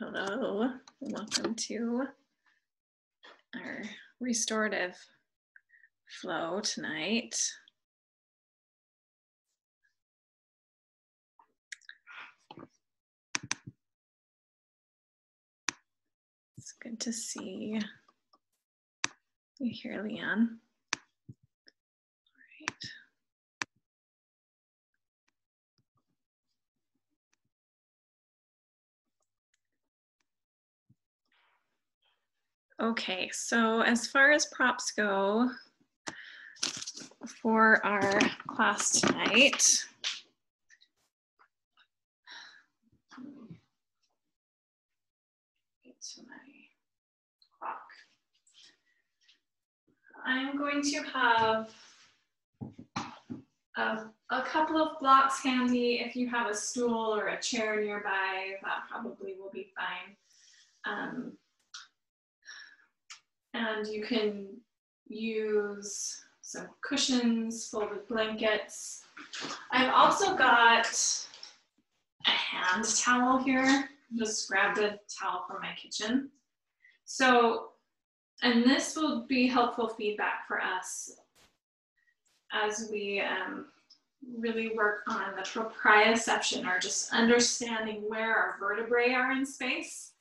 Hello, welcome to our restorative flow tonight. It's good to see you here, Leanne. Okay, so as far as props go for our class tonight. I'm going to have a, a couple of blocks handy. If you have a stool or a chair nearby, that probably will be fine. Um, and you can use some cushions, folded blankets. I've also got a hand towel here. Just grabbed a towel from my kitchen. So, and this will be helpful feedback for us as we um, really work on the proprioception or just understanding where our vertebrae are in space.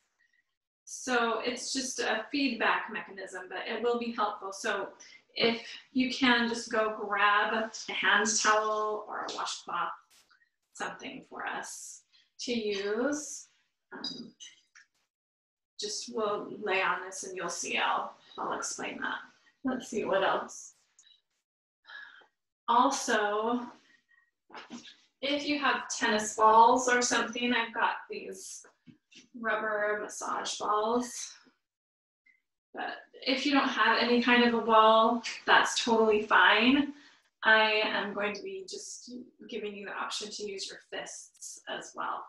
So it's just a feedback mechanism, but it will be helpful. So if you can just go grab a hand towel or a washcloth, something for us to use. Um, just we'll lay on this and you'll see I'll, I'll explain that. Let's see what else. Also, if you have tennis balls or something, I've got these rubber massage balls. But if you don't have any kind of a ball, that's totally fine. I am going to be just giving you the option to use your fists as well.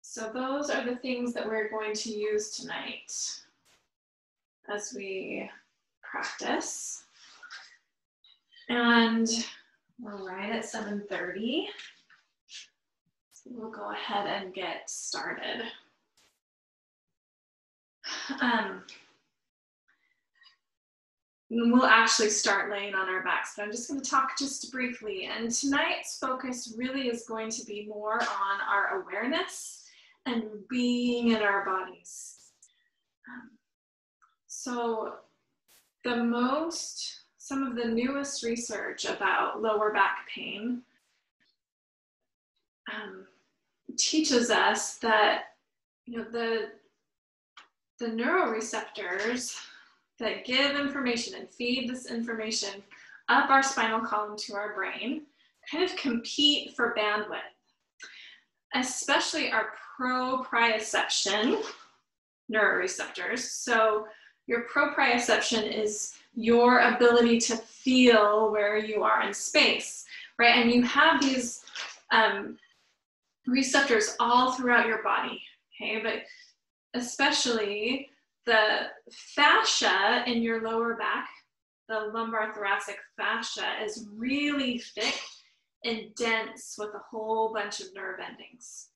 So those are the things that we're going to use tonight as we practice. And we're right at 7.30. We'll go ahead and get started. Um, we'll actually start laying on our backs, but I'm just going to talk just briefly. And tonight's focus really is going to be more on our awareness and being in our bodies. Um, so, the most, some of the newest research about lower back pain um, teaches us that you know the the neuroreceptors that give information and feed this information up our spinal column to our brain kind of compete for bandwidth, especially our proprioception neuroreceptors. So your proprioception is your ability to feel where you are in space, right? And you have these um, receptors all throughout your body, okay? But especially the fascia in your lower back, the lumbar thoracic fascia, is really thick and dense with a whole bunch of nerve endings.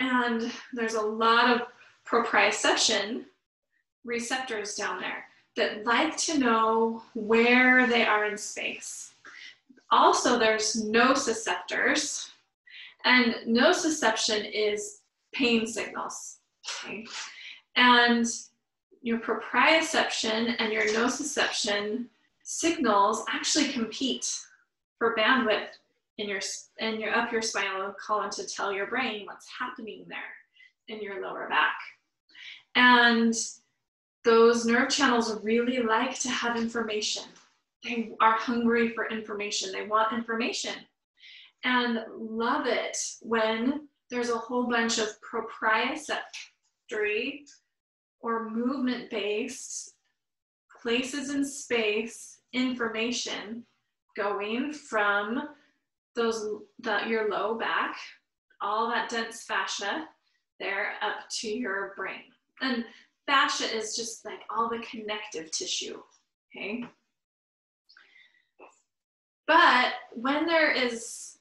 And there's a lot of proprioception receptors down there that like to know where they are in space. Also, there's nociceptors, and nociception is pain signals. Okay? And your proprioception and your nociception signals actually compete for bandwidth in your in your up your spinal column to tell your brain what's happening there in your lower back. And those nerve channels really like to have information. They are hungry for information. They want information and love it when there's a whole bunch of proprioception or movement based places in space information going from those that your low back all that dense fascia there up to your brain. And fascia is just like all the connective tissue okay? But when there is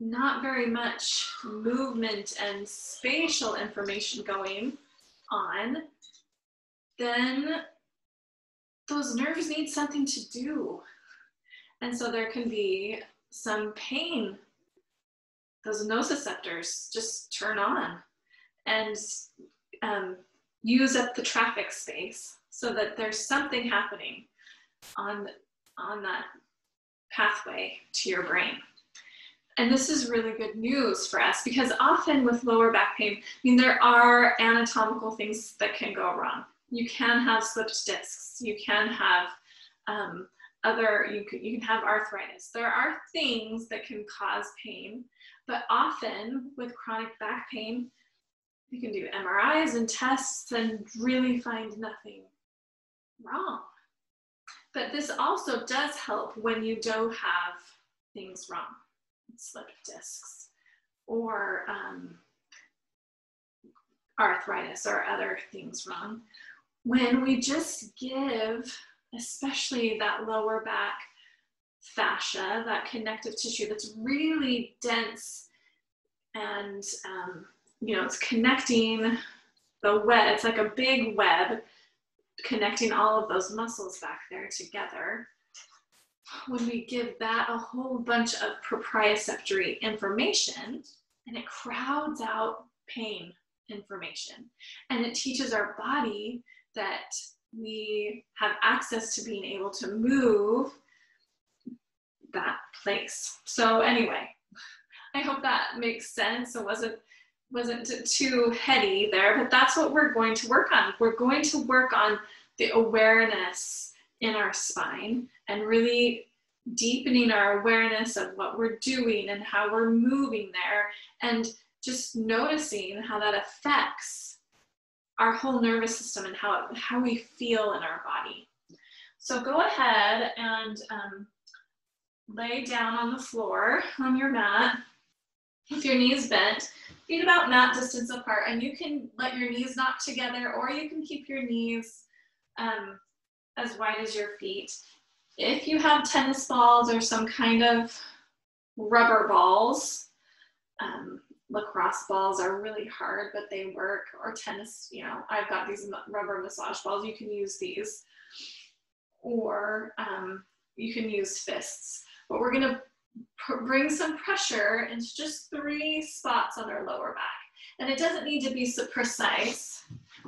not very much movement and spatial information going on, then those nerves need something to do. And so there can be some pain. Those nociceptors just turn on and um, use up the traffic space so that there's something happening on, on that pathway to your brain. And this is really good news for us because often with lower back pain, I mean, there are anatomical things that can go wrong. You can have slipped discs, you can have um, other, you can, you can have arthritis. There are things that can cause pain, but often with chronic back pain, you can do MRIs and tests and really find nothing wrong. But this also does help when you don't have things wrong, slipped discs or um, arthritis or other things wrong. When we just give, especially that lower back fascia, that connective tissue that's really dense and um, you know, it's connecting the web, it's like a big web connecting all of those muscles back there together. When we give that a whole bunch of proprioceptory information and it crowds out pain information and it teaches our body that we have access to being able to move that place. So anyway, I hope that makes sense. It wasn't wasn't too heady there, but that's what we're going to work on. We're going to work on the awareness in our spine and really deepening our awareness of what we're doing and how we're moving there and just noticing how that affects our whole nervous system and how, how we feel in our body. So go ahead and um, lay down on the floor on your mat with your knees bent feet about mat distance apart and you can let your knees knock together or you can keep your knees um, as wide as your feet. If you have tennis balls or some kind of rubber balls, um, lacrosse balls are really hard, but they work, or tennis, you know, I've got these rubber massage balls, you can use these. Or um, you can use fists. But we're gonna bring some pressure into just three spots on our lower back. And it doesn't need to be so precise.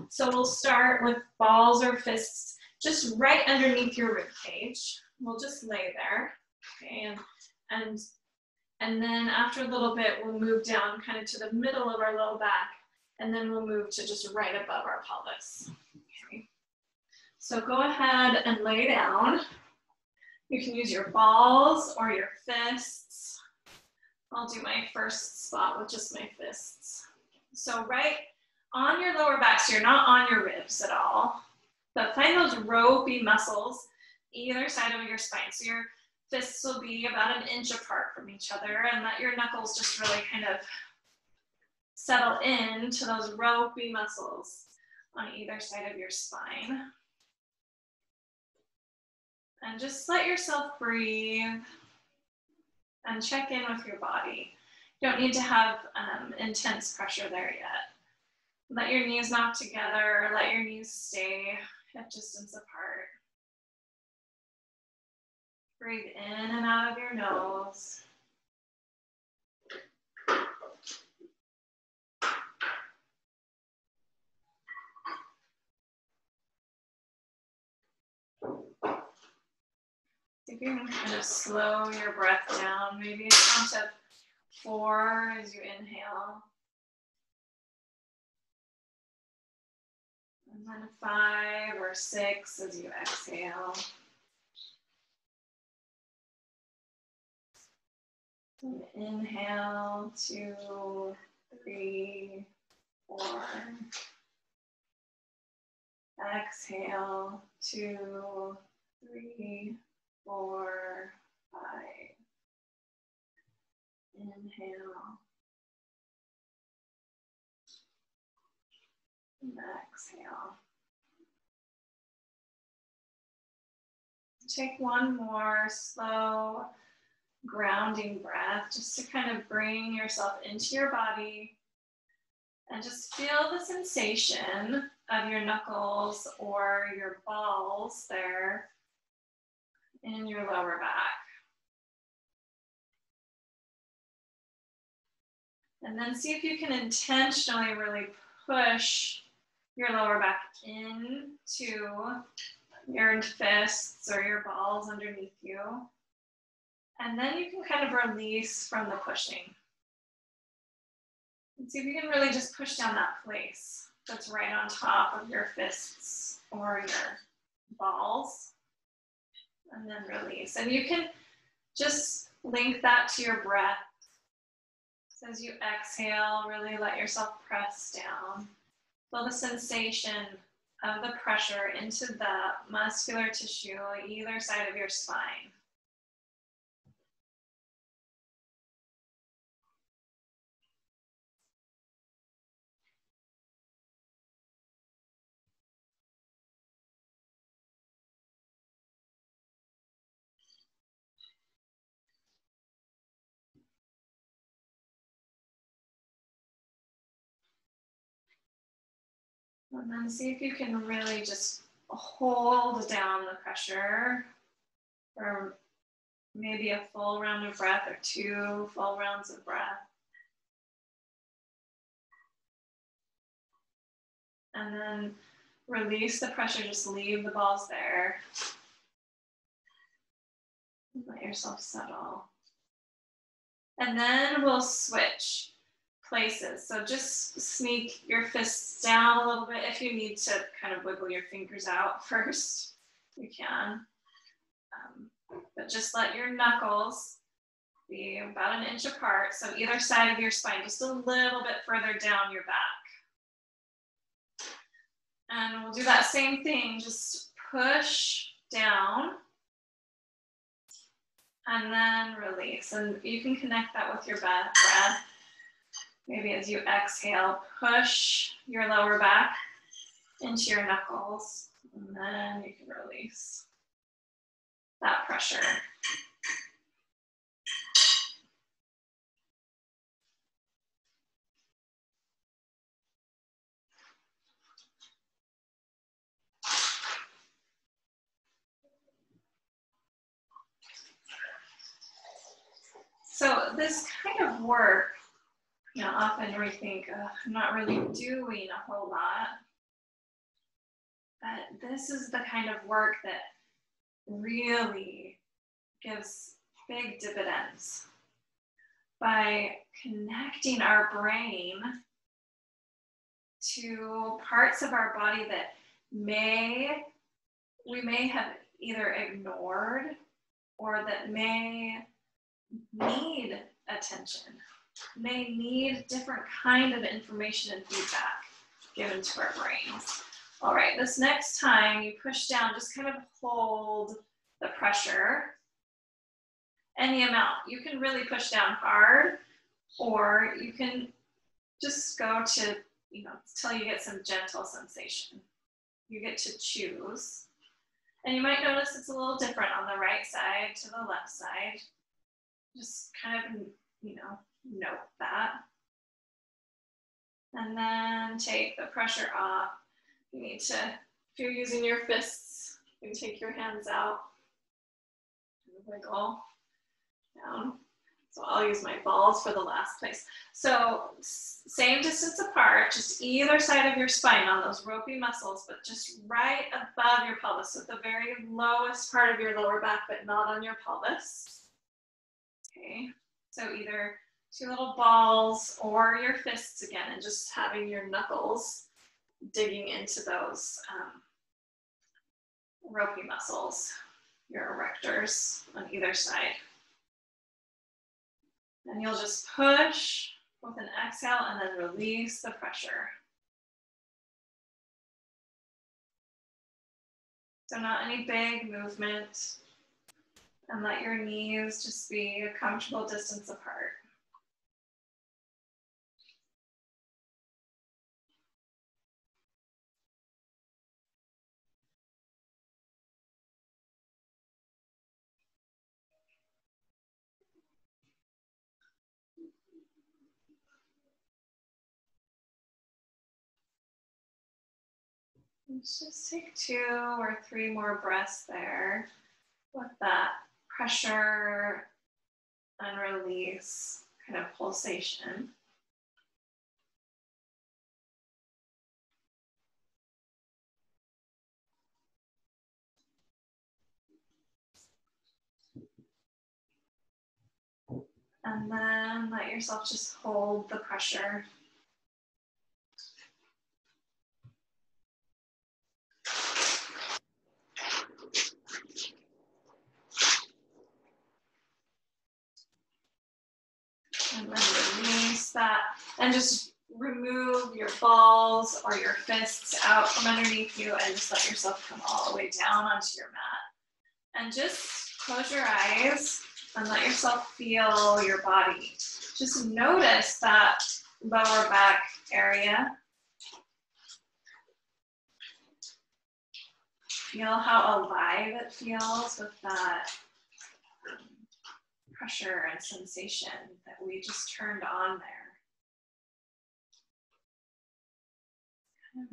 So we'll start with balls or fists just right underneath your rib cage. We'll just lay there. Okay, and, and, and then after a little bit, we'll move down kind of to the middle of our low back, and then we'll move to just right above our pelvis. Okay. So go ahead and lay down. You can use your balls or your fists. I'll do my first spot with just my fists. So right on your lower back, so you're not on your ribs at all, but find those ropey muscles either side of your spine. So your fists will be about an inch apart from each other and let your knuckles just really kind of settle in to those ropey muscles on either side of your spine. And just let yourself breathe and check in with your body. You don't need to have um, intense pressure there yet. Let your knees knock together, let your knees stay at distance apart. Breathe in and out of your nose. If you can kind of slow your breath down, maybe a count of four as you inhale. And then five or six as you exhale. And inhale, two, three, four. Exhale, two, three, four, five. Inhale. Exhale. Take one more slow, grounding breath just to kind of bring yourself into your body and just feel the sensation of your knuckles or your balls there in your lower back. And then see if you can intentionally really push your lower back into your fists or your balls underneath you. And then you can kind of release from the pushing. And see if you can really just push down that place that's right on top of your fists or your balls. And then release. And you can just link that to your breath. So as you exhale, really let yourself press down. Feel the sensation of the pressure into the muscular tissue either side of your spine. And then see if you can really just hold down the pressure for maybe a full round of breath or two full rounds of breath. And then release the pressure, just leave the balls there. Let yourself settle. And then we'll switch places. So just sneak your fists down a little bit. If you need to kind of wiggle your fingers out first, you can. Um, but just let your knuckles be about an inch apart. So either side of your spine, just a little bit further down your back. And we'll do that same thing, just push down and then release. And you can connect that with your breath. Maybe as you exhale, push your lower back into your knuckles, and then you can release that pressure. So this kind of work know, often we think, I'm not really doing a whole lot. But this is the kind of work that really gives big dividends by connecting our brain to parts of our body that may we may have either ignored or that may need attention may need different kind of information and feedback given to our brains. All right, this next time you push down, just kind of hold the pressure any amount. You can really push down hard or you can just go to, you know, till you get some gentle sensation. You get to choose. And you might notice it's a little different on the right side to the left side. Just kind of, you know, note that. And then take the pressure off. You need to, if you're using your fists, you can take your hands out and wiggle down. So I'll use my balls for the last place. So same distance apart, just either side of your spine on those ropey muscles, but just right above your pelvis, so the very lowest part of your lower back, but not on your pelvis. Okay, so either two little balls or your fists again, and just having your knuckles digging into those um, ropey muscles, your erectors on either side. And you'll just push with an exhale and then release the pressure. So not any big movement. And let your knees just be a comfortable distance apart. Let's just take two or three more breaths there with that pressure and release kind of pulsation. And then let yourself just hold the pressure. And then release that. And just remove your balls or your fists out from underneath you and just let yourself come all the way down onto your mat. And just close your eyes and let yourself feel your body. Just notice that lower back area. Feel how alive it feels with that pressure and sensation that we just turned on there.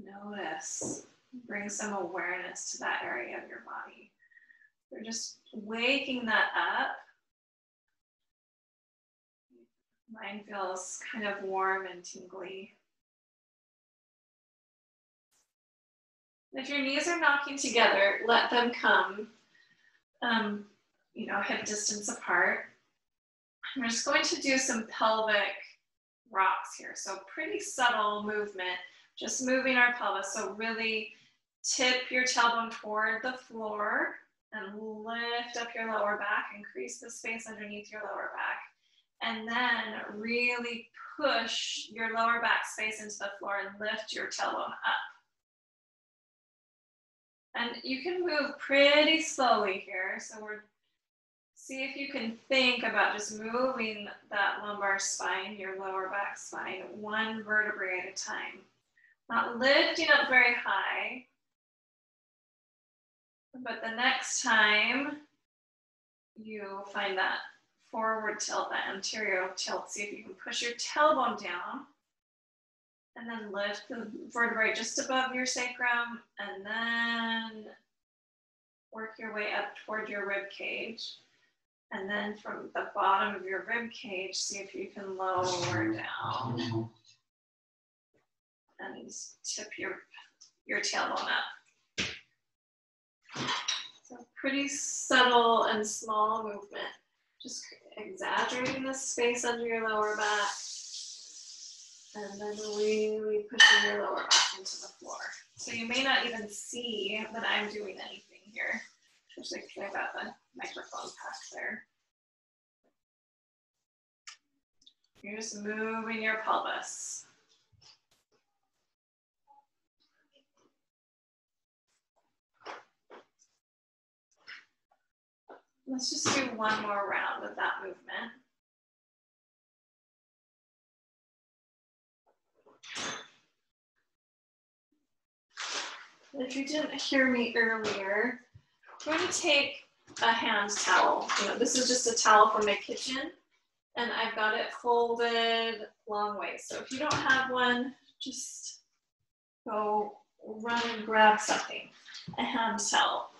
Notice, bring some awareness to that area of your body. We're just waking that up Mine feels kind of warm and tingly. If your knees are knocking together, let them come, um, you know, hip distance apart. I'm just going to do some pelvic rocks here. So pretty subtle movement, just moving our pelvis. So really tip your tailbone toward the floor and lift up your lower back, increase the space underneath your lower back and then really push your lower back space into the floor and lift your tailbone up. And you can move pretty slowly here. So we're, see if you can think about just moving that lumbar spine, your lower back spine, one vertebrae at a time. Not lifting up very high, but the next time you find that forward tilt, that anterior tilt. See if you can push your tailbone down and then lift the vertebrae just above your sacrum and then work your way up toward your rib cage. And then from the bottom of your rib cage, see if you can lower down and tip your, your tailbone up. So pretty subtle and small movement. Just exaggerating the space under your lower back. And then really pushing your lower back into the floor. So you may not even see that I'm doing anything here, especially because I got the microphone pack there. You're just moving your pelvis. Let's just do one more round of that movement. If you didn't hear me earlier, I'm going to take a hand towel. You know, this is just a towel from my kitchen, and I've got it folded long ways. So if you don't have one, just go run and grab something, a hand towel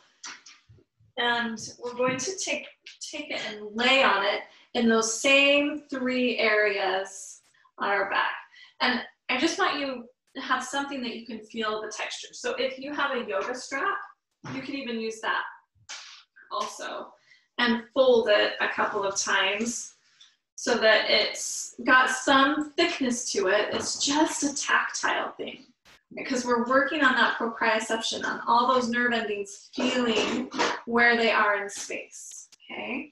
and we're going to take, take it and lay on it in those same three areas on our back. And I just want you to have something that you can feel the texture. So if you have a yoga strap, you can even use that also and fold it a couple of times so that it's got some thickness to it. It's just a tactile thing because we're working on that proprioception, on all those nerve endings feeling where they are in space, okay?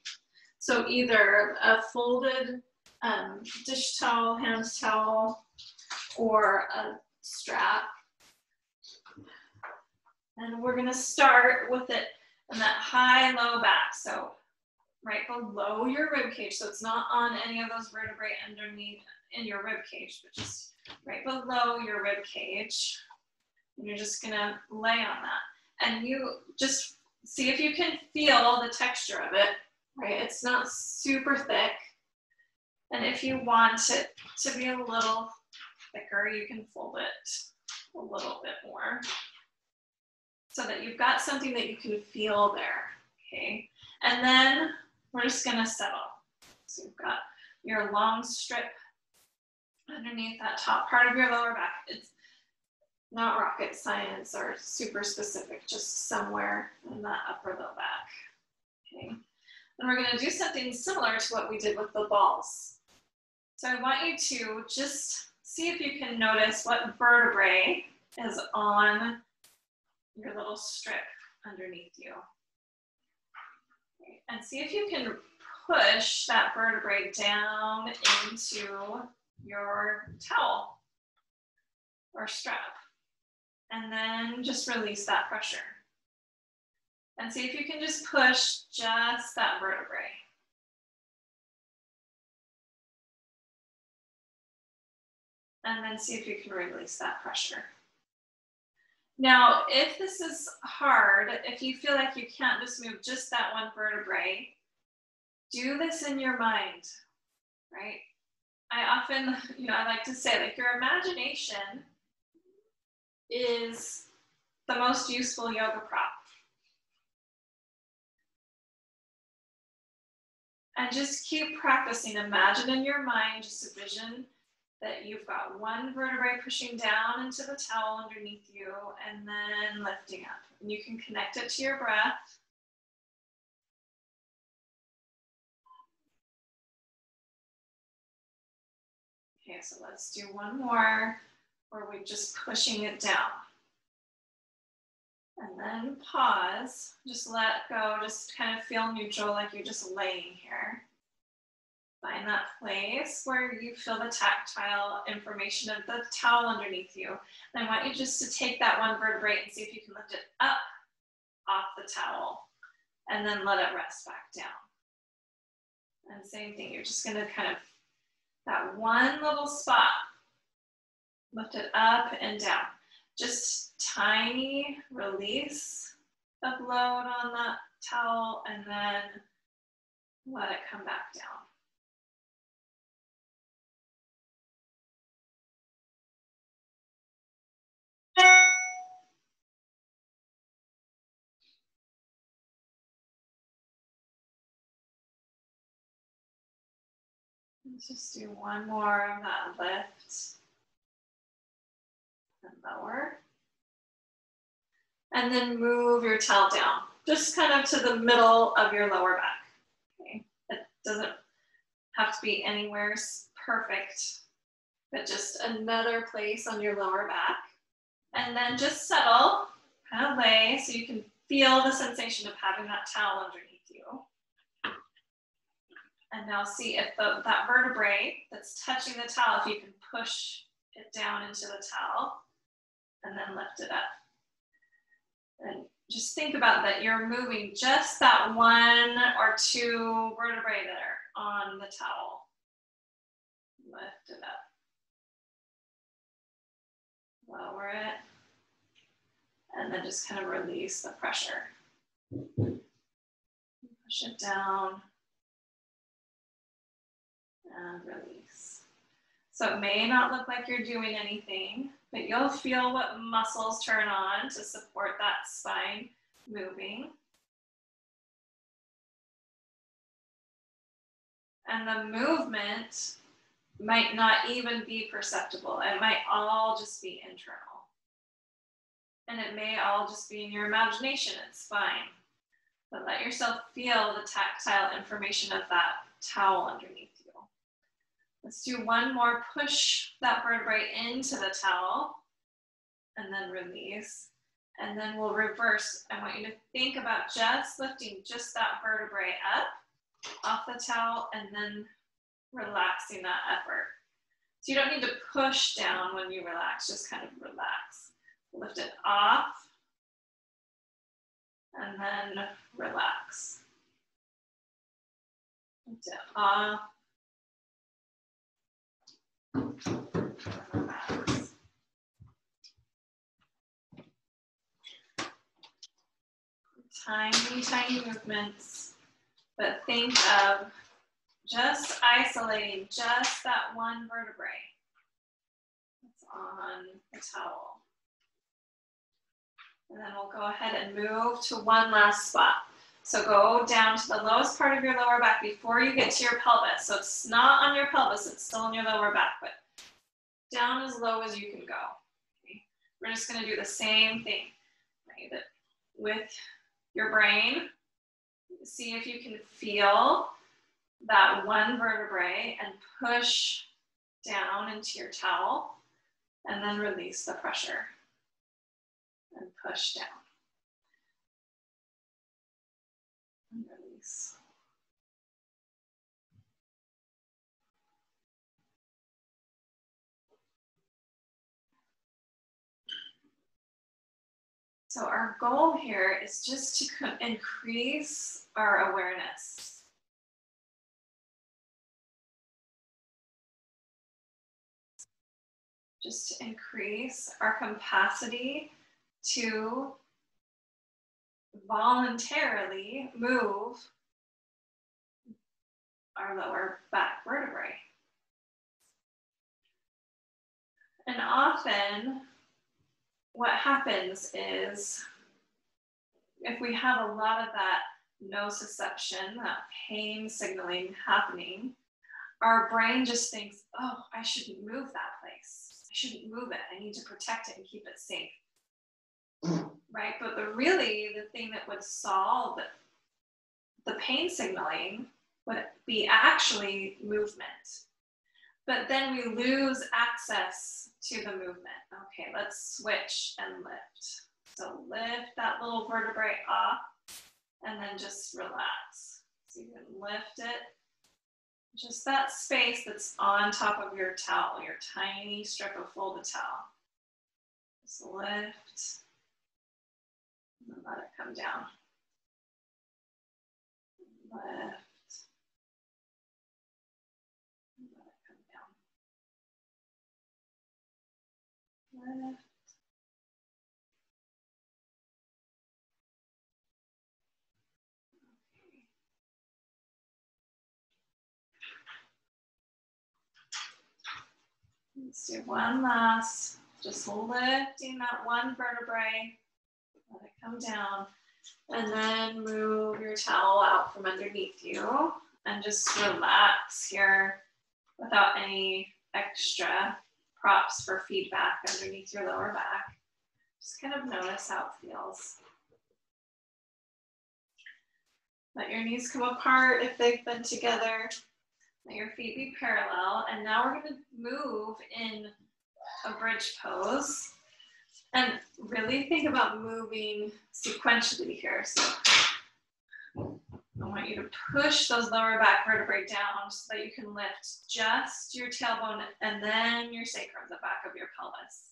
So either a folded um, dish towel, hand towel, or a strap. And we're gonna start with it in that high, low back. So right below your rib cage. So it's not on any of those vertebrae underneath in your rib cage, but just right below your rib cage. And you're just gonna lay on that. And you just see if you can feel the texture of it, right? It's not super thick. And if you want it to be a little thicker, you can fold it a little bit more. so that you've got something that you can feel there, okay? And then we're just gonna settle. So you've got your long strip underneath that top part of your lower back. It's not rocket science or super specific, just somewhere in that upper low back. Okay. And we're gonna do something similar to what we did with the balls. So I want you to just see if you can notice what vertebrae is on your little strip underneath you. And see if you can push that vertebrae down into your towel or strap. And then just release that pressure. And see if you can just push just that vertebrae. And then see if you can release that pressure. Now, if this is hard, if you feel like you can't just move just that one vertebrae, do this in your mind, right? I often, you know, I like to say, like, your imagination is the most useful yoga prop. And just keep practicing. Imagine in your mind just a vision that you've got one vertebrae pushing down into the towel underneath you and then lifting up. And you can connect it to your breath. Okay, so let's do one more where we're just pushing it down. And then pause, just let go, just kind of feel neutral like you're just laying here. Find that place where you feel the tactile information of the towel underneath you. And I want you just to take that one vertebrae and see if you can lift it up off the towel and then let it rest back down. And same thing, you're just gonna kind of that one little spot. Lift it up and down. Just tiny release of load on that towel and then let it come back down. Let's just do one more of that lift and lower. And then move your tail down, just kind of to the middle of your lower back. Okay, it doesn't have to be anywhere perfect, but just another place on your lower back. And then just settle, kind of lay so you can feel the sensation of having that towel underneath. And now see if the, that vertebrae that's touching the towel, if you can push it down into the towel and then lift it up. And just think about that you're moving just that one or two vertebrae that are on the towel. Lift it up. Lower it. And then just kind of release the pressure. Push it down and release. So it may not look like you're doing anything, but you'll feel what muscles turn on to support that spine moving. And the movement might not even be perceptible. It might all just be internal. And it may all just be in your imagination. It's fine. But let yourself feel the tactile information of that towel underneath. Let's do one more. Push that vertebrae into the towel and then release. And then we'll reverse. I want you to think about just lifting just that vertebrae up off the towel and then relaxing that effort. So you don't need to push down when you relax, just kind of relax. Lift it off and then relax. Lift it off Tiny, tiny movements, but think of just isolating just that one vertebrae that's on the towel. And then we'll go ahead and move to one last spot. So go down to the lowest part of your lower back before you get to your pelvis. So it's not on your pelvis, it's still on your lower back, but down as low as you can go. Okay. We're just gonna do the same thing right? with your brain. See if you can feel that one vertebrae and push down into your towel and then release the pressure and push down. And release. So our goal here is just to increase our awareness. Just to increase our capacity to voluntarily move our lower back vertebrae. And often what happens is if we have a lot of that nociception, that pain signaling happening, our brain just thinks, oh, I shouldn't move that place. I shouldn't move it. I need to protect it and keep it safe. Right? But the really the thing that would solve the pain signaling would be actually movement. But then we lose access to the movement. Okay, let's switch and lift. So lift that little vertebrae up and then just relax. So you can lift it. Just that space that's on top of your towel, your tiny strip of folded towel. Just lift and let it come down. Lift. left. Let's do one last, just lifting that one vertebrae, let it come down, and then move your towel out from underneath you and just relax here without any extra props for feedback underneath your lower back. Just kind of notice how it feels. Let your knees come apart if they've been together. Let your feet be parallel. And now we're going to move in a bridge pose. And really think about moving sequentially here. So I want you to push those lower back vertebrae down so that you can lift just your tailbone and then your sacrum, the back of your pelvis.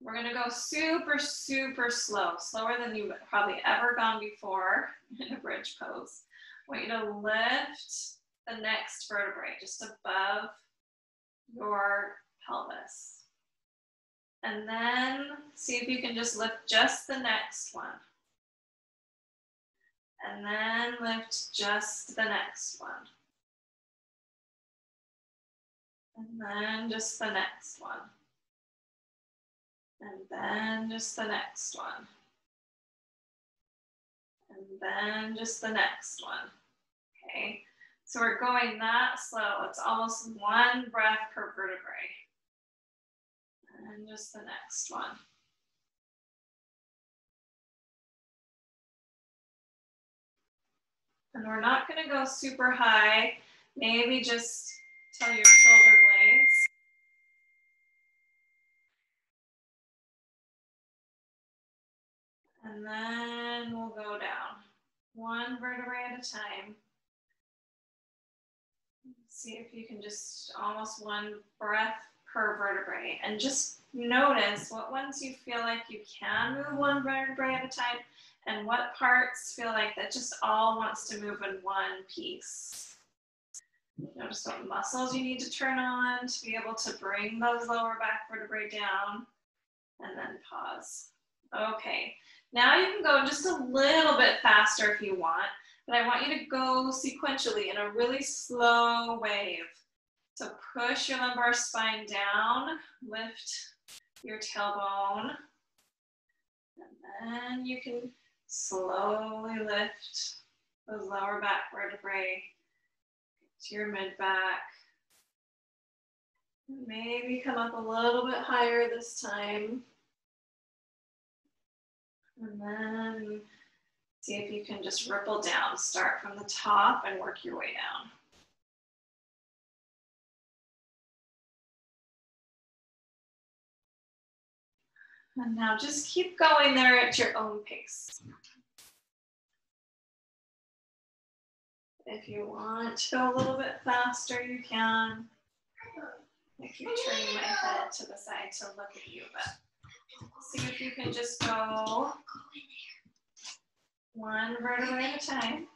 We're gonna go super, super slow, slower than you've probably ever gone before in a bridge pose. I want you to lift the next vertebrae just above your pelvis. And then see if you can just lift just the next one. And then lift just the next one. And then just the next one. And then just the next one. And then just the next one. Okay, so we're going that slow. It's almost one breath per vertebrae. And just the next one. And we're not gonna go super high, maybe just till your shoulder blades. And then we'll go down, one vertebrae at a time. See if you can just almost one breath per vertebrae and just notice what ones you feel like you can move one vertebrae at a time and what parts feel like that just all wants to move in one piece. Notice what muscles you need to turn on to be able to bring those lower back vertebrae down and then pause. Okay, now you can go just a little bit faster if you want, but I want you to go sequentially in a really slow wave. So push your lumbar spine down, lift your tailbone, and then you can slowly lift those lower back vertebrae to your mid back. Maybe come up a little bit higher this time. And then see if you can just ripple down. Start from the top and work your way down. And now just keep going there at your own pace. If you want to go a little bit faster, you can. I keep turning my head to the side to look at you, but see if you can just go one vertebrae at a time.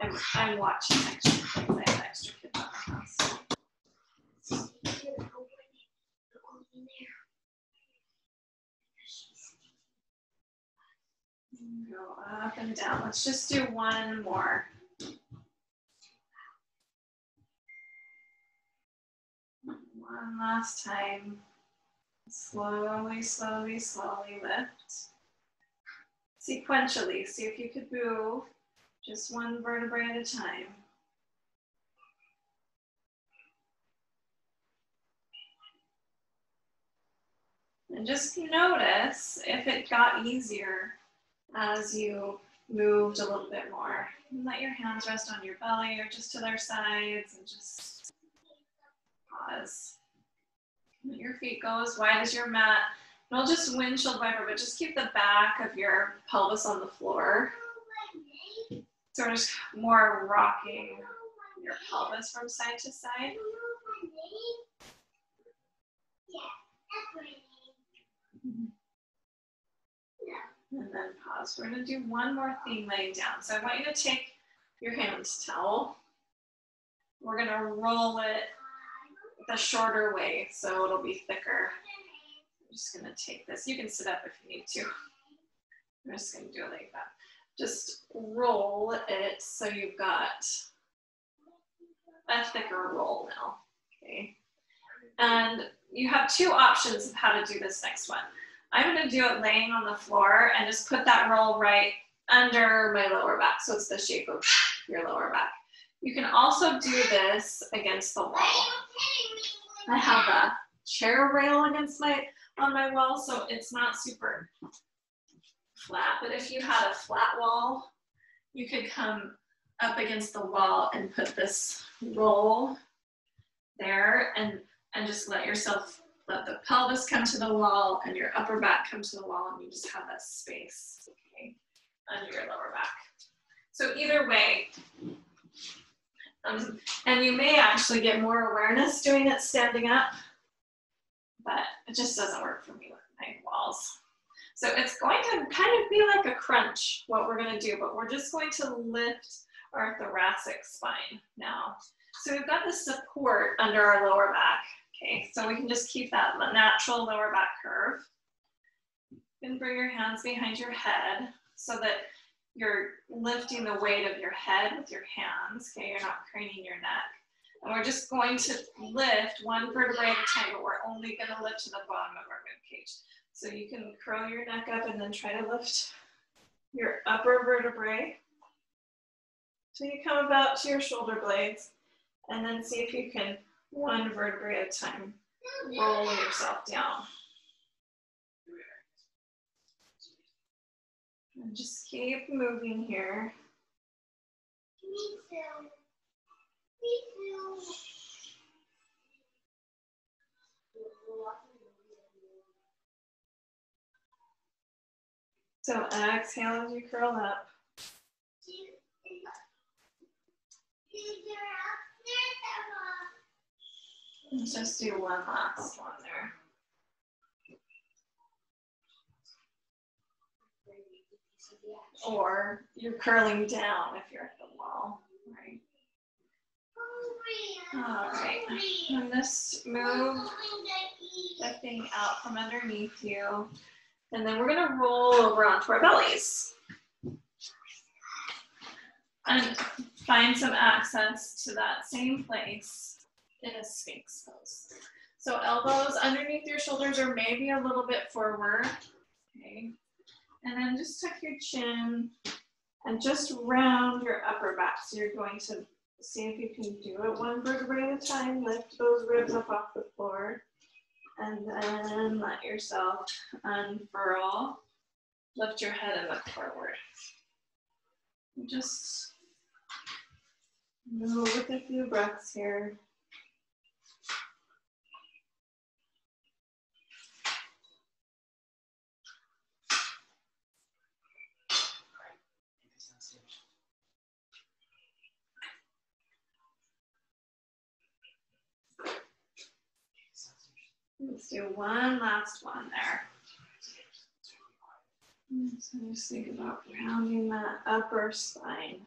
I'm, I'm watching kids. I have extra kids on the house. Go up and down. Let's just do one more. One last time. Slowly, slowly, slowly lift. Sequentially, see if you could move just one vertebrae at a time. And just notice if it got easier as you moved a little bit more. And let your hands rest on your belly or just to their sides and just pause. Let your feet go as wide as your mat. Don't just windshield wiper, but just keep the back of your pelvis on the floor. So we're just more rocking your pelvis from side to side. And then pause. We're gonna do one more thing laying down. So I want you to take your hand towel. We're gonna roll it the shorter way so it'll be thicker. I'm just gonna take this. You can sit up if you need to. I'm just gonna do it like that. Just roll it so you've got a thicker roll now, okay? And you have two options of how to do this next one. I'm gonna do it laying on the floor and just put that roll right under my lower back. So it's the shape of your lower back. You can also do this against the wall. I have a chair rail against my on my wall, so it's not super flat. But if you had a flat wall, you could come up against the wall and put this roll there and, and just let yourself, let the pelvis come to the wall and your upper back come to the wall and you just have that space okay, under your lower back. So either way, um, and you may actually get more awareness doing it standing up, but it just doesn't work for me with my walls. So it's going to kind of be like a crunch, what we're gonna do, but we're just going to lift our thoracic spine now. So we've got the support under our lower back, okay? So we can just keep that natural lower back curve. And bring your hands behind your head so that you're lifting the weight of your head with your hands, okay? You're not craning your neck. And we're just going to lift one vertebrae at a time, but we're only gonna lift to the bottom of our rib cage. So you can curl your neck up and then try to lift your upper vertebrae till you come about to your shoulder blades and then see if you can one vertebrae at a time roll yourself down. And just keep moving here. Me too. Me too. So exhale as you curl up. Let's just do one last one there. Or you're curling down if you're at the wall, right? All right, and this move the thing out from underneath you. And then we're gonna roll over onto our bellies. And find some access to that same place in a sphinx pose. So elbows underneath your shoulders or maybe a little bit forward. Okay. And then just tuck your chin and just round your upper back. So you're going to see if you can do it one vertebrae at a time. Lift those ribs up off the floor. And then let yourself unfurl. Lift your head and look forward. Just move with a few breaths here. Let's do one last one there. So just think about rounding that upper spine.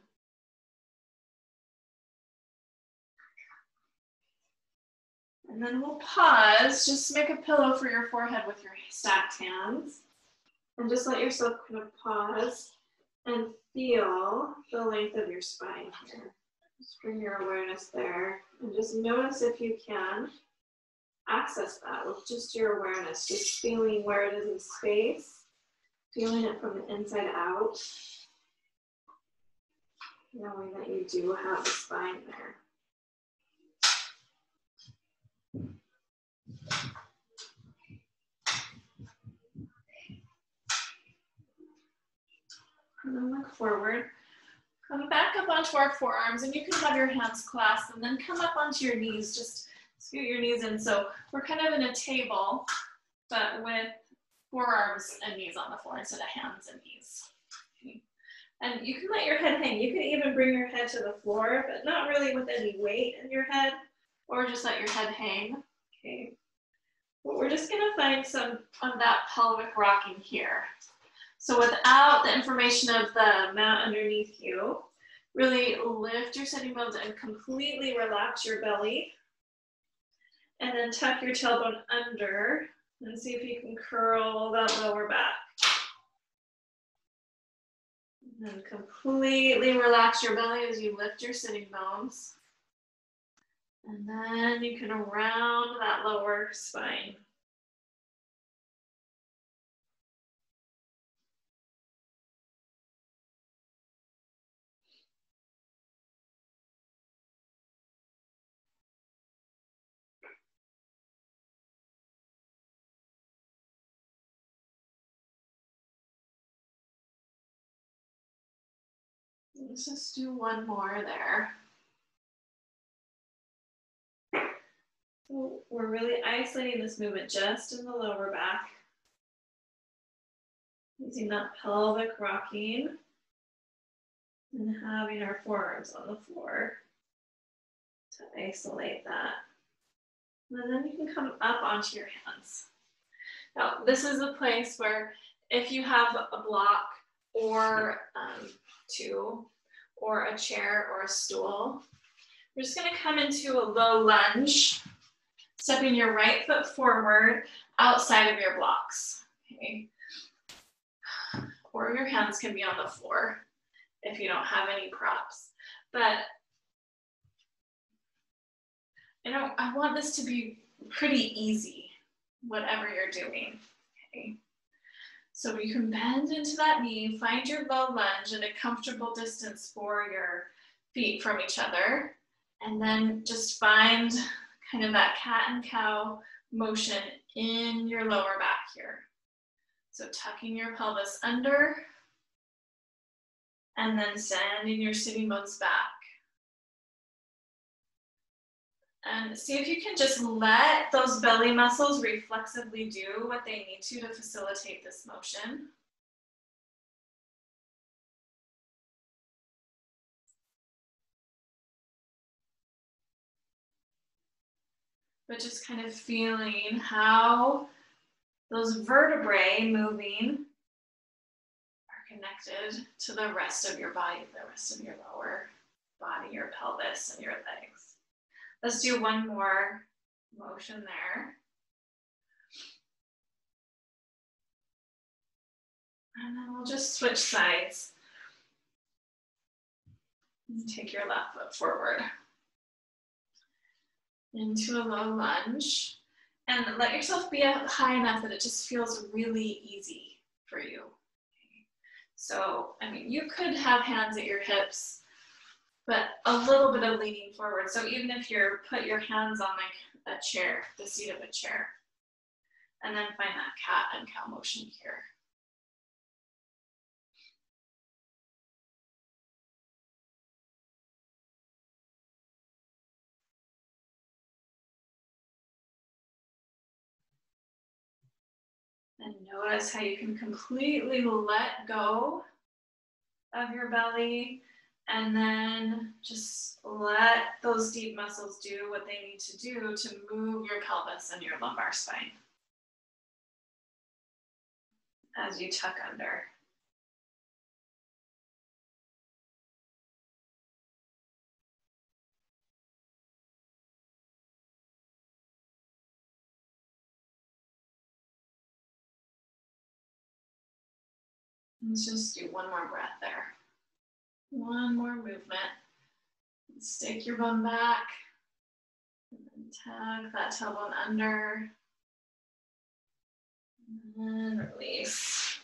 And then we'll pause, just make a pillow for your forehead with your stacked hands. And just let yourself kind of pause and feel the length of your spine here. Just bring your awareness there and just notice if you can access that with just your awareness, just feeling where it is in space, feeling it from the inside out, knowing that you do have the spine there. And then look forward. Come back up onto our forearms and you can have your hands clasped and then come up onto your knees. Just scoot your knees in. So we're kind of in a table, but with forearms and knees on the floor instead of hands and knees. And you can let your head hang. You can even bring your head to the floor, but not really with any weight in your head, or just let your head hang. Okay. But we're just gonna find some of that pelvic rocking here. So without the information of the mat underneath you, really lift your sitting bones and completely relax your belly. And then tuck your tailbone under and see if you can curl that lower back. And completely relax your belly as you lift your sitting bones. And then you can round that lower spine. Let's just do one more there. So we're really isolating this movement just in the lower back. Using that pelvic rocking and having our forearms on the floor to isolate that. And then you can come up onto your hands. Now, this is a place where if you have a block or um, two, or a chair or a stool. We're just gonna come into a low lunge, stepping your right foot forward outside of your blocks, okay? Or your hands can be on the floor if you don't have any props. But I know I want this to be pretty easy, whatever you're doing, okay? So you can bend into that knee, find your low lunge at a comfortable distance for your feet from each other. And then just find kind of that cat and cow motion in your lower back here. So tucking your pelvis under and then sending your sitting bones back. And see if you can just let those belly muscles reflexively do what they need to to facilitate this motion. But just kind of feeling how those vertebrae moving are connected to the rest of your body, the rest of your lower body, your pelvis, and your legs. Let's do one more motion there. And then we'll just switch sides. Take your left foot forward into a low lunge and let yourself be high enough that it just feels really easy. for you. So, I mean, you could have hands at your hips, but a little bit of leaning forward. So even if you're, put your hands on like a chair, the seat of a chair, and then find that cat and cow motion here. And notice how you can completely let go of your belly and then just let those deep muscles do what they need to do to move your pelvis and your lumbar spine as you tuck under. Let's just do one more breath there. One more movement. Stick your bum back. And then tug that tailbone under. And release.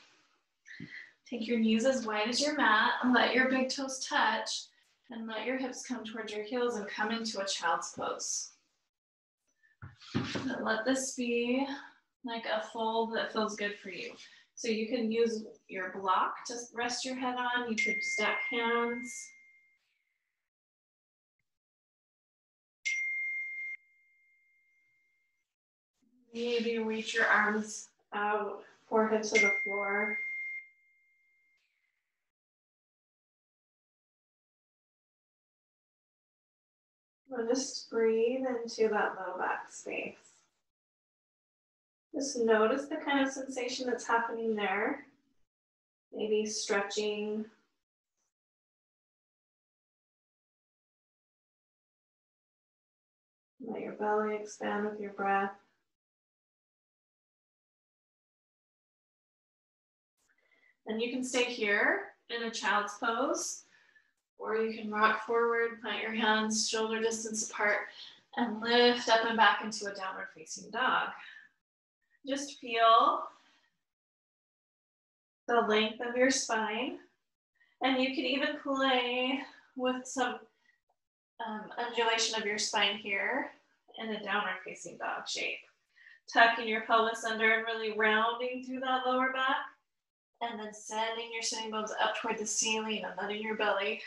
Take your knees as wide as your mat. and Let your big toes touch. And let your hips come towards your heels and come into a child's pose. And let this be like a fold that feels good for you. So you can use your block to rest your head on. You could stack hands. Maybe reach your arms out, forehead to the floor. Or just breathe into that low back space. Just notice the kind of sensation that's happening there. Maybe stretching. Let your belly expand with your breath. And you can stay here in a child's pose, or you can rock forward, plant your hands shoulder distance apart, and lift up and back into a downward facing dog. Just feel the length of your spine. And you can even play with some um, undulation of your spine here in a downward facing dog shape. Tucking your pelvis under and really rounding through that lower back. And then sending your sitting bones up toward the ceiling and letting your belly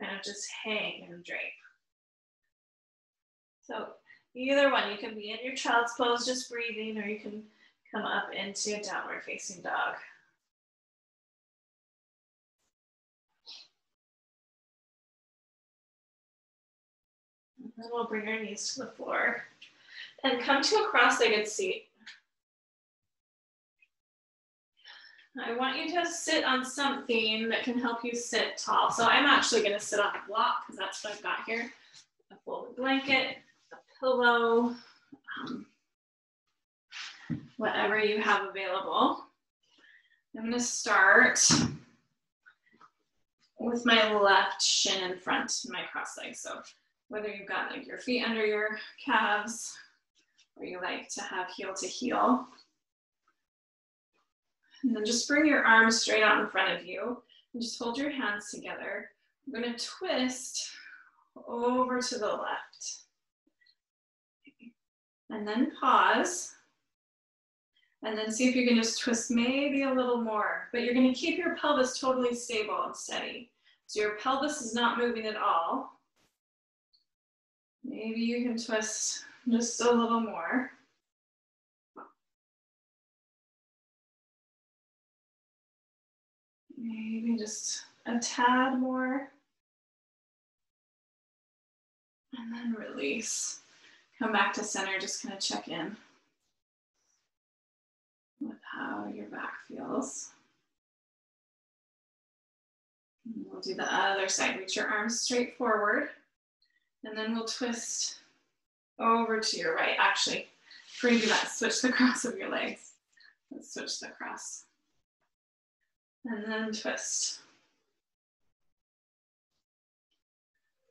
kind of just hang and drape. So Either one, you can be in your child's pose, just breathing, or you can come up into a downward facing dog. And then we'll bring our knees to the floor and come to a cross-legged seat. I want you to sit on something that can help you sit tall. So I'm actually gonna sit on a block because that's what I've got here. A folded blanket, pillow, um, whatever you have available. I'm gonna start with my left shin in front, my cross leg. So whether you've got like your feet under your calves or you like to have heel to heel. And then just bring your arms straight out in front of you and just hold your hands together. I'm gonna twist over to the left and then pause. And then see if you can just twist maybe a little more, but you're gonna keep your pelvis totally stable and steady. So your pelvis is not moving at all. Maybe you can twist just a little more. Maybe just a tad more. And then release. Come back to center, just kind of check in with how your back feels. And we'll do the other side. Reach your arms straight forward. And then we'll twist over to your right. Actually, before you do that, switch the cross of your legs. Let's switch the cross. And then twist.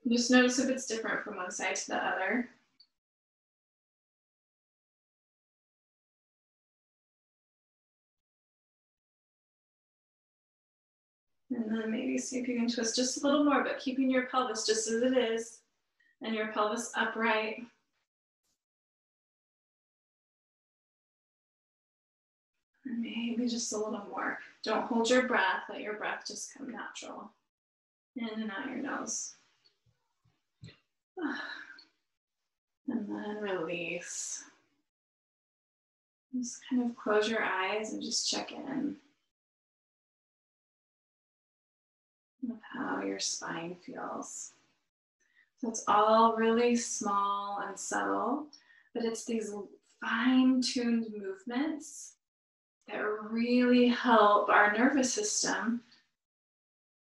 Just notice if it's different from one side to the other. And then maybe see if you can twist just a little more, but keeping your pelvis just as it is and your pelvis upright. And maybe just a little more. Don't hold your breath, let your breath just come natural. In and out your nose. And then release. Just kind of close your eyes and just check in with how your spine feels. So it's all really small and subtle, but it's these fine tuned movements that really help our nervous system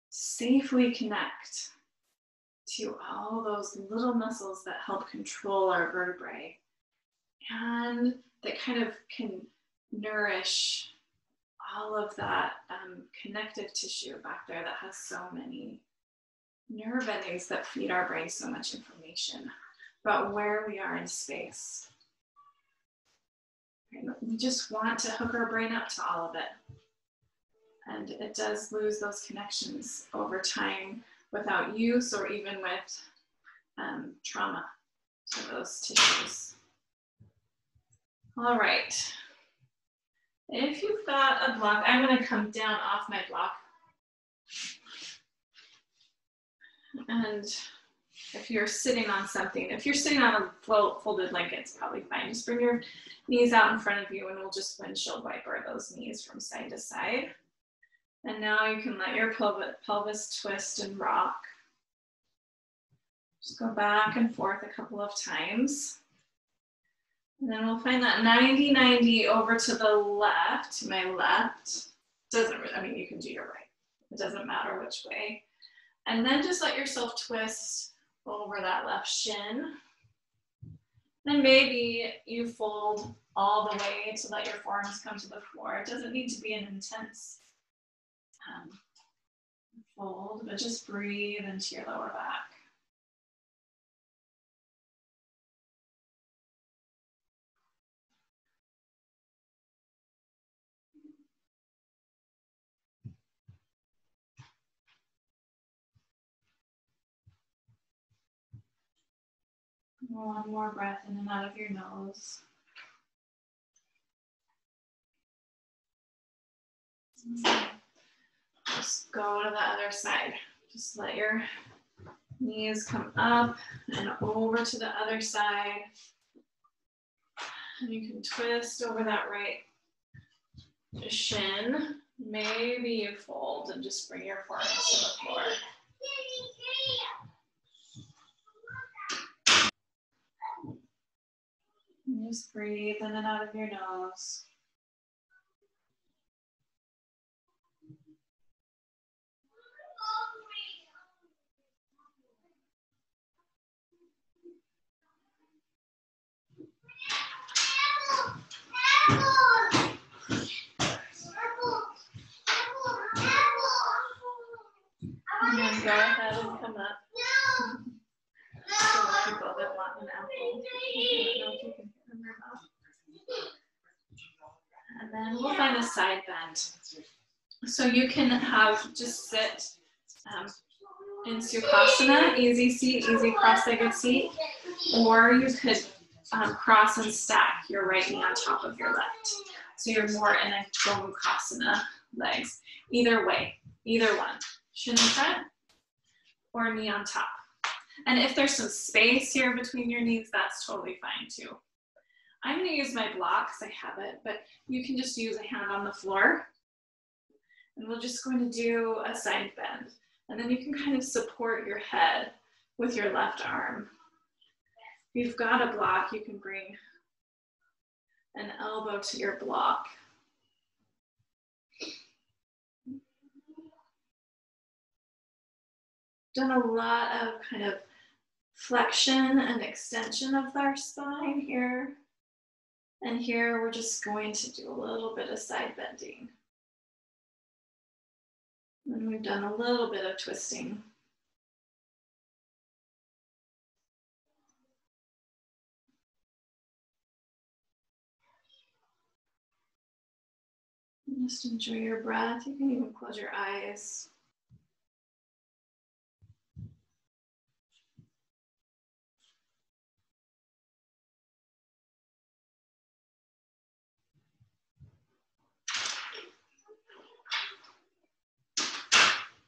safely connect to all those little muscles that help control our vertebrae and that kind of can nourish all of that um, connective tissue back there that has so many nerve endings that feed our brain so much information about where we are in space. We just want to hook our brain up to all of it. And it does lose those connections over time without use or even with um, trauma to those tissues. All right. If you've got a block, I'm going to come down off my block. And if you're sitting on something, if you're sitting on a folded blanket, it's probably fine. Just bring your knees out in front of you and we'll just windshield wiper those knees from side to side. And now you can let your pelvis twist and rock. Just go back and forth a couple of times. And then we'll find that 90-90 over to the left, to my left. Doesn't, I mean, you can do your right. It doesn't matter which way. And then just let yourself twist over that left shin. Then maybe you fold all the way to let your forearms come to the floor. It doesn't need to be an intense um, fold, but just breathe into your lower back. One more breath in and out of your nose. Just go to the other side. Just let your knees come up and over to the other side. And you can twist over that right shin. Maybe you fold and just bring your forearms to the floor. And just breathe in and out of your nose. And then go ahead and come up. people that want an apple. And then we'll find a side bend. So you can have just sit um, in Sukhasana, easy seat, easy cross-legged seat, or you could um, cross and stack your right knee on top of your left. So you're more in a Gomukhasana legs. Either way, either one. Shin in front or knee on top. And if there's some space here between your knees, that's totally fine too. I'm gonna use my blocks, I have it, but you can just use a hand on the floor. And we're just going to do a side bend. And then you can kind of support your head with your left arm. If you've got a block, you can bring an elbow to your block. Done a lot of kind of flexion and extension of our spine here. And here we're just going to do a little bit of side bending. And we've done a little bit of twisting. Just enjoy your breath. You can even close your eyes.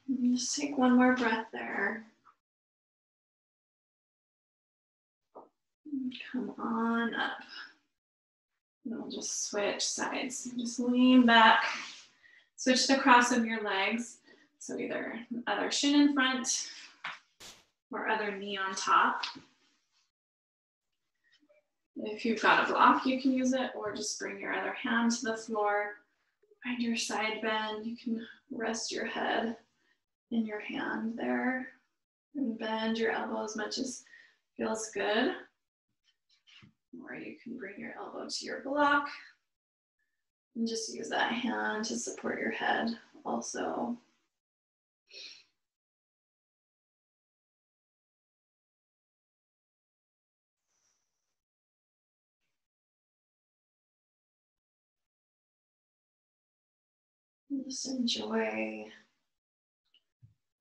Just take one more breath there. Come on up. And we'll just switch sides. Just lean back. Switch the cross of your legs. So either other shin in front or other knee on top. If you've got a block, you can use it, or just bring your other hand to the floor. Find your side bend. You can rest your head in your hand there and bend your elbow as much as feels good. Or you can bring your elbow to your block and just use that hand to support your head also. Just enjoy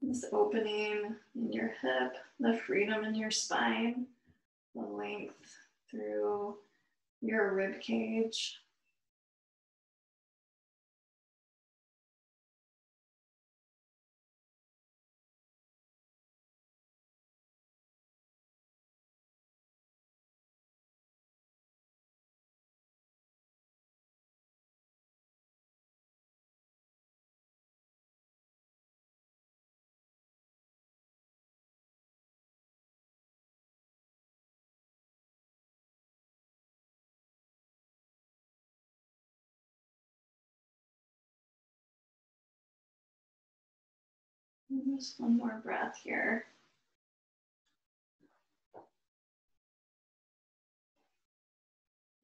this opening in your hip, the freedom in your spine, the length through your rib cage. Just one more breath here.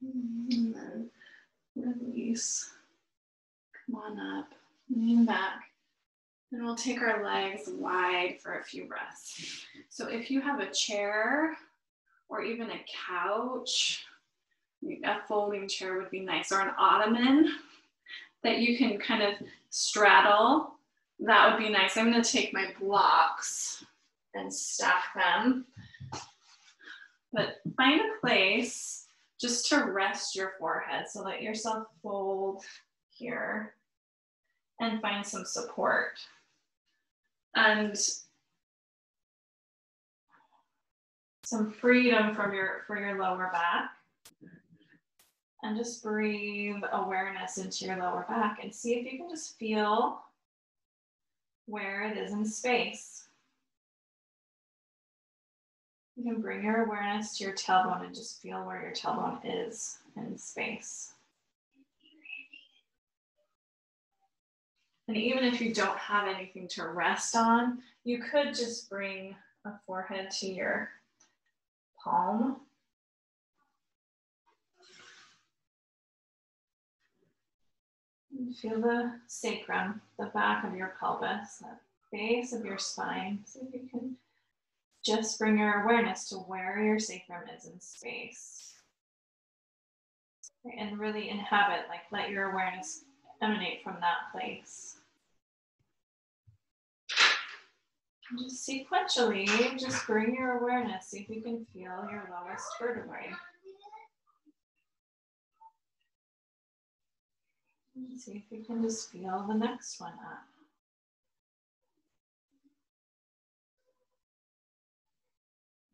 And then release. Come on up, lean back. And we'll take our legs wide for a few breaths. So if you have a chair or even a couch, a folding chair would be nice, or an ottoman that you can kind of straddle that would be nice. I'm gonna take my blocks and stack them. But find a place just to rest your forehead. So let yourself fold here and find some support. And some freedom from your for your lower back. And just breathe awareness into your lower back and see if you can just feel where it is in space. You can bring your awareness to your tailbone and just feel where your tailbone is in space. And even if you don't have anything to rest on, you could just bring a forehead to your palm Feel the sacrum, the back of your pelvis, the base of your spine. So if you can just bring your awareness to where your sacrum is in space. And really inhabit, like let your awareness emanate from that place. And just sequentially, just bring your awareness, see if you can feel your lowest vertebrae. See if you can just feel the next one up.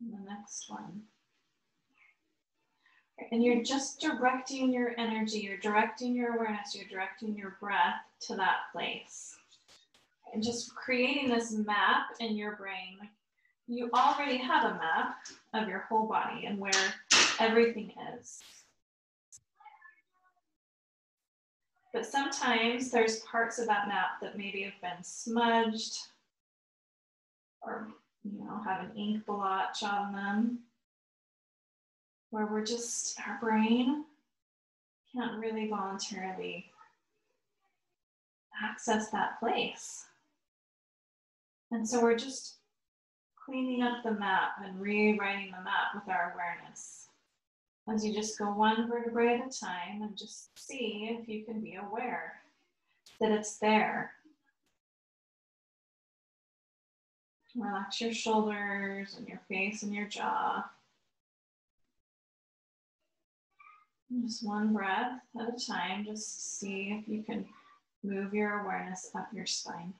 And the next one. And you're just directing your energy, you're directing your awareness, you're directing your breath to that place. And just creating this map in your brain. You already have a map of your whole body and where everything is. But sometimes there's parts of that map that maybe have been smudged or, you know, have an ink blotch on them where we're just, our brain can't really voluntarily access that place. And so we're just cleaning up the map and rewriting the map with our awareness as you just go one vertebrae at a time and just see if you can be aware that it's there. Relax your shoulders and your face and your jaw. just one breath at a time, just see if you can move your awareness up your spine.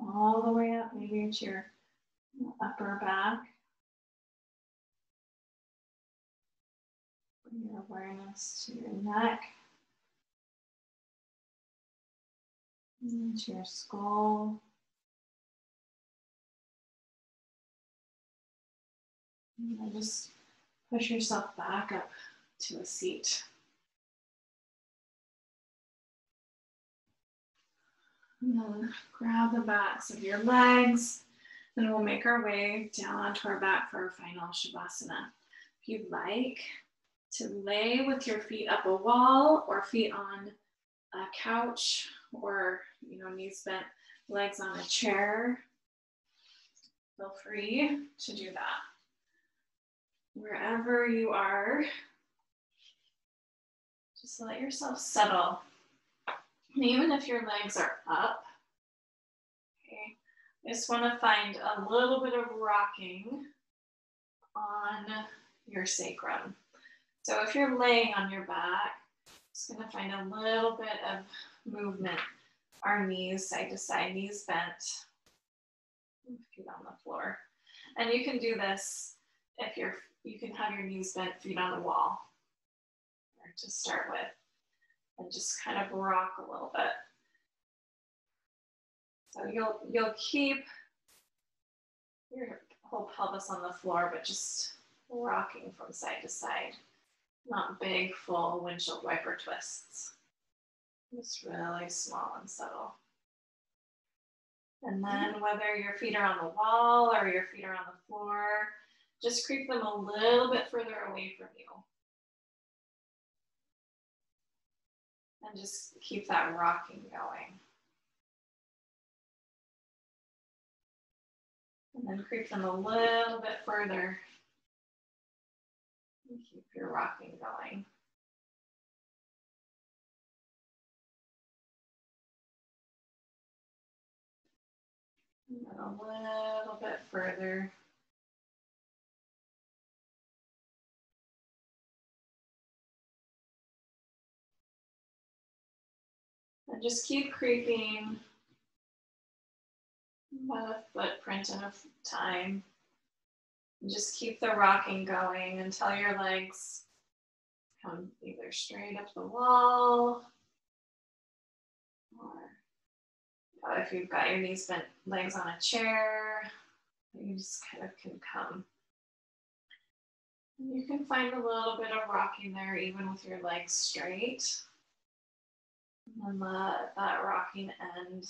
All the way up, maybe into your upper back. Bring your awareness to your neck. Into your skull. And just push yourself back up to a seat. And then grab the backs of your legs and we'll make our way down onto our back for our final Shavasana. If you'd like to lay with your feet up a wall or feet on a couch or you know knees bent, legs on a chair, feel free to do that. Wherever you are, just let yourself settle and even if your legs are up, okay, I just want to find a little bit of rocking on your sacrum. So if you're laying on your back, just going to find a little bit of movement. Our knees side to side, knees bent, feet on the floor. And you can do this if you're, you can have your knees bent, feet on the wall to start with and just kind of rock a little bit. So you'll, you'll keep your whole pelvis on the floor, but just rocking from side to side. Not big, full windshield wiper twists. Just really small and subtle. And then whether your feet are on the wall or your feet are on the floor, just creep them a little bit further away from you. And just keep that rocking going. And then creep them a little bit further. And keep your rocking going. And then a little bit further. And just keep creeping about a footprint at a time. And just keep the rocking going until your legs come either straight up the wall or oh, if you've got your knees bent legs on a chair, you just kind of can come. You can find a little bit of rocking there even with your legs straight. And let that rocking end.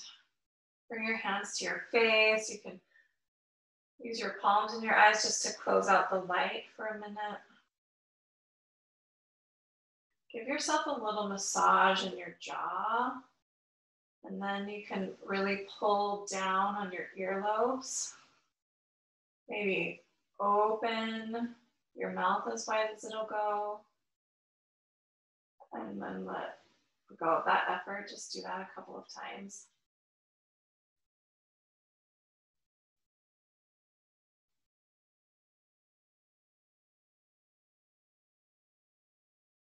Bring your hands to your face. You can use your palms in your eyes just to close out the light for a minute. Give yourself a little massage in your jaw. And then you can really pull down on your earlobes. Maybe open your mouth as wide as it'll go. And then let go that effort. Just do that a couple of times.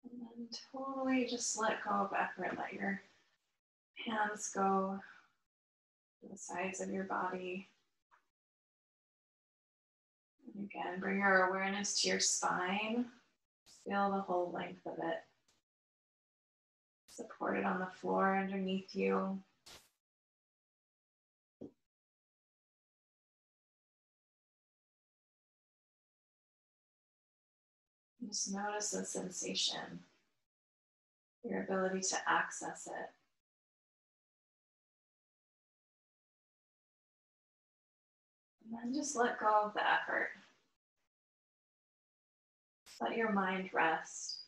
And then totally just let go of effort. Let your hands go to the sides of your body. And again, bring your awareness to your spine. Feel the whole length of it supported on the floor underneath you. Just notice the sensation, your ability to access it. And then just let go of the effort. Let your mind rest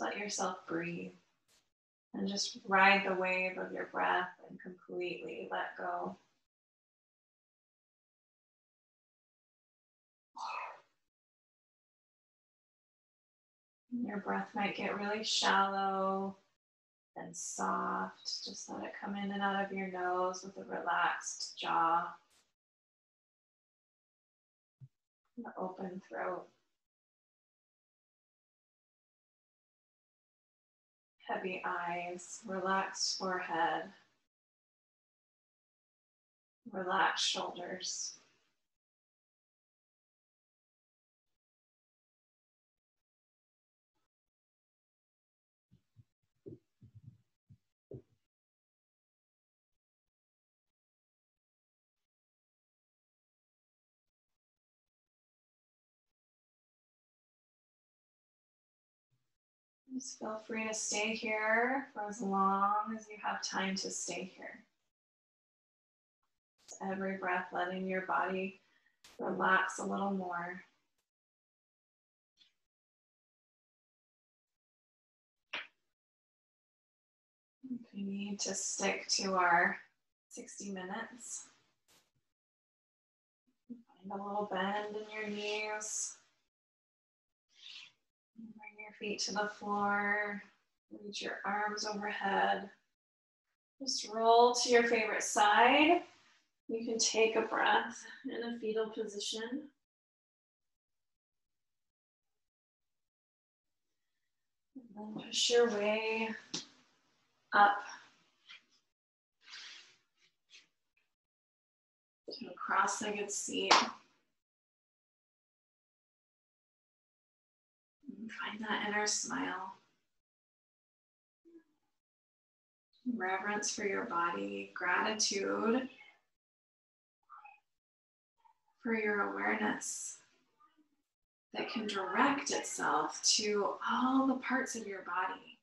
let yourself breathe and just ride the wave of your breath and completely let go. Your breath might get really shallow and soft. Just let it come in and out of your nose with a relaxed jaw, an open throat. heavy eyes, relaxed forehead, relaxed shoulders. Just feel free to stay here for as long as you have time to stay here. every breath, letting your body relax a little more. We need to stick to our 60 minutes, find a little bend in your knees feet to the floor. Reach your arms overhead. Just roll to your favorite side. You can take a breath in a fetal position. And then push your way up to a cross-legged seat. Find that inner smile. Reverence for your body, gratitude for your awareness that can direct itself to all the parts of your body.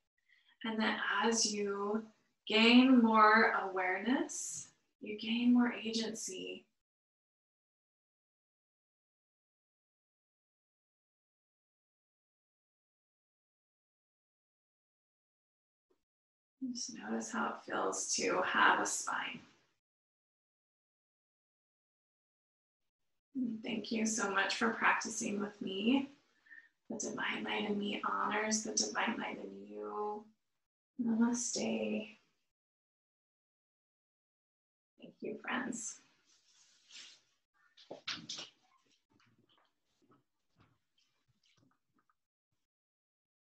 And that as you gain more awareness, you gain more agency Just notice how it feels to have a spine. Mm, thank you so much for practicing with me. The divine light in me honors the divine light in you. Namaste. Thank you, friends.